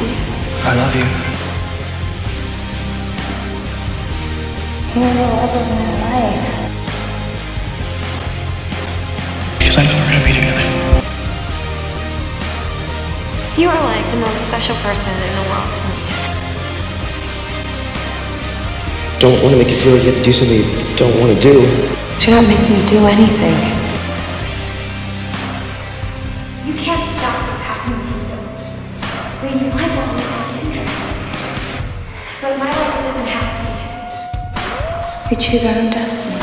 I love you. You're the love of my life. Because I know we're gonna be together. You are like the most special person in the world to me. Don't want to make you feel like you have to do something you don't want to do. You're not making me do anything. You can't stop what's happening But my life doesn't have to be. We choose our own destiny.